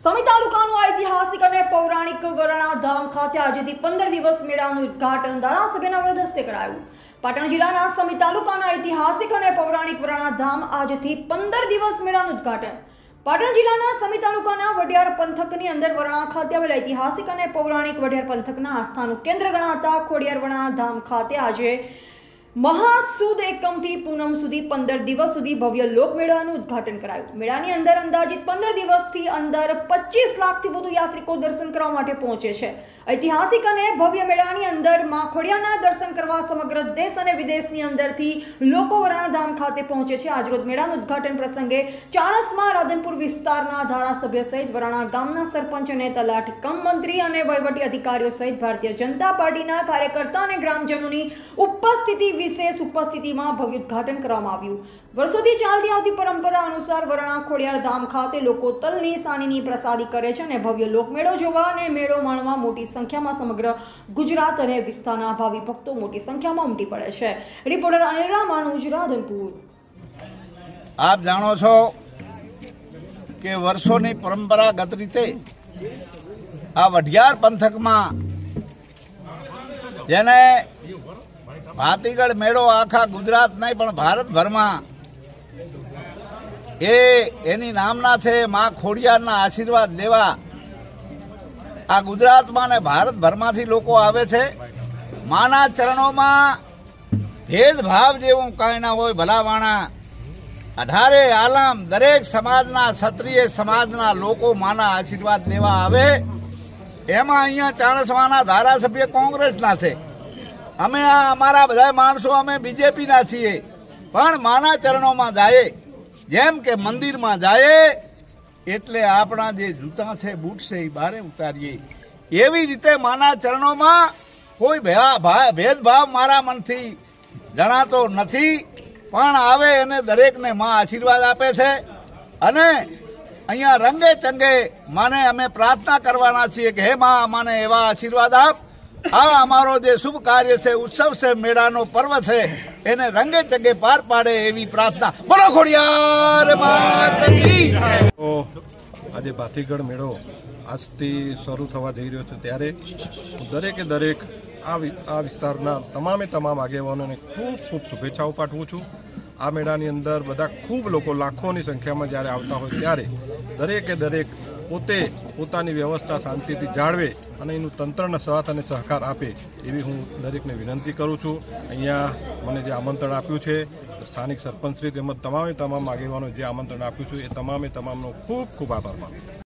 સમી તાલુકાનું ઐતિહાસિક અને પૌરાણિક વરણા ધામ ખાતે આજેથી પંદર દિવસ મેળાનું ઉદ્ઘાટન ધારાસભ્યના વરદ હસ્તે કરાયું. પાટણ જિલ્લાના સમી તાલુકાના ઐતિહાસિક અને પૌરાણિક વરણા ધામ આજથી પંદર દિવસ મેળાનું ઉદઘાટન. પાટણ જિલ્લાના સમી તાલુકાના વડિયાર પંથકની અંદર વરણા ખાતે આવેલ ઐતિહાસિક અને પૌરાણિક વડિયાર પંથકના આસ્થાનું કેન્દ્ર ગણાતા ખોડિયાર વરણા ધામ ખાતે આજે મહાસુદ એકમથી પૂનમ સુધી પંદર દિવસ સુધી ભવ્ય લોકમેળાનું ઉદ્ઘાટન કરાયું. મેળાની અંદર અંદાજિત પંદર દિવસથી અંદર પચીસ લાખથી વધુ યાત્રિકો દર્શન કરવા માટે પહોંચે છે. ઐતિહાસિક અને ભવ્ય મેળાની અંદરમાં ખોડિયાના દર્શન કરવા સમગ્ર દેશ અને વિદેશની અંદરથી લોકો વરણાધામ ખાતે પહોંચે છે. આજરોજ મેળાનું ઉદઘાટન પ્રસંગે ચાણસમાં રાધનપુર વિસ્તારના ધારાસભ્ય સહિત વરાણા ગામના સરપંચ અને તલાટી કમ મંત્રી અને વહીવટી અધિકારીઓ સહિત ભારતીય જનતા પાર્ટીના કાર્યકર્તા અને ગ્રામજનોની ઉપસ્થિતિ વિશેષ ઉપસ્થિતિમાં ભવ્ય ઉદ્ઘાટન કરવામાં આવ્યું. વર્ષોથી ચાલતી આવતી પરંપરા અનુસાર વરણા ખોડિયાર ધામ ખાતે લોકો તલની, સાનીની પ્રસાદી કરે છે અને ભવ્ય લોકમેળો જોવા અને મેળો માણવા મોટી સંખ્યામાં સમગ્ર ગુજરાત અને વિસ્તારના ભાવિ ભક્તો મોટી સંખ્યામાં ઉમટી પડે છે. રિપોર્ટર અનિલ રામાનુજ રાધનપુર. આપ જાણો છો કે વર્ષોની પરંપરાગત રીતે આ વઢિયાર પંથકમાં જેને ભાતીગળ મેળો આખા ગુજરાત નહીં, પણ ભારતભરમાં એ એની નામના છે, મા ખોડિયારના આશીર્વાદ લેવા. આ ગુજરાતમાં ને ભારતભરમાંથી લોકો આવે છે. માના ચરણોમાં ભેદભાવ જેવું કાંઈ ના હોય, ભલાવાણા. અઢારે આલમ દરેક સમાજના, ક્ષત્રિય સમાજના લોકો માના આશીર્વાદ લેવા આવે. એમાં અહીંયા ચાણસમાના ધારાસભ્ય કોંગ્રેસના છે. અમે આ અમારા બધા માણસો અમે બીજેપીના છીએ. પણ માના ચરણોમાં જાય જેમ કે મંદિરમાં જાય એટલે આપણા જે જૂતા છે, બૂટ છે, એ બારે ઉતારીએ. એવી રીતે માના ચરણોમાં કોઈ ભેદભાવ મારા મનથી જણાતો નથી, પણ આવે એને દરેકને માં આશીર્વાદ આપે છે. અને અહીંયા રંગે ચંગે માને અમે પ્રાર્થના કરવાના છીએ કે, હે માં મને એવા આશીર્વાદ આપ. આ અમારો જે શુભ કાર્ય છે, ઉત્સવ છે, મેળાનો પર્વ છે, એને રંગે ચંગે પાર પાડે એવી પ્રાર્થના. બોલો ખોડિયાર આજે ભાતીગઢ મેળો આજથી શરૂ થવા જઈ રહ્યો છે. ત્યારે દરેકે દરેક આ વિસ્તારના તમામે તમામ આગેવાનોને ખૂબ ખૂબ શુભેચ્છાઓ પાઠવું છું. આ મેળાની અંદર બધા ખૂબ લોકો લાખોની સંખ્યામાં જ્યારે આવતા હોય ત્યારે દરેકે દરેક પોતે પોતાની વ્યવસ્થા શાંતિથી જાળવે અને એનું તંત્રને સાથ અને સહકાર આપે એવી હું દરેકને વિનંતી કરું છું. અહીંયા મને જે આમંત્રણ આપ્યું છે, સ્થાનિક સરપંચશ્રી તેમજ તમામે તમામ આગેવાનો જે આમંત્રણ આપ્યું છે, એ તમામે તમામનો ખૂબ ખૂબ આભાર માનું છું.